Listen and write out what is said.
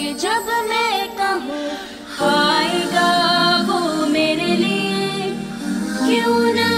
कि जब मैं कहूँ आएगा वो मेरे लिए क्यों ना